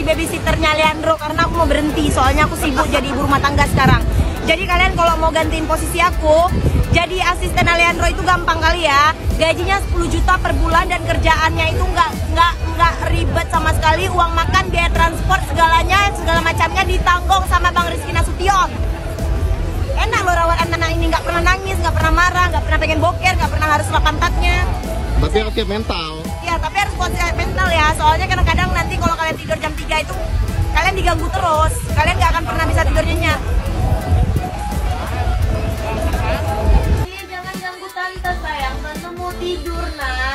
jadi babysitternya Leandro karena aku mau berhenti soalnya aku sibuk jadi ibu rumah tangga sekarang. Jadi kalian kalau mau gantiin posisi aku, jadi asisten Leandro itu gampang kali ya. Gajinya 10 juta per bulan dan kerjaannya itu nggak nggak nggak ribet sama sekali. Uang makan, biaya transport segalanya segala macamnya ditanggung sama Bang Rizky Nasution. Enak loh rawat anak-anak ini nggak pernah nangis, nggak pernah marah, nggak pernah pengen boker, nggak pernah harus lap pantatnya. Berarti oke mental. Ya, tapi harus kuat mental ya. Soalnya kadang-kadang nanti kalau kalian tidur jam 3 itu kalian diganggu terus. Kalian nggak akan pernah bisa tidur nyenyak. Iya, jangan ganggu tante sayang. Tante mau tidur nak.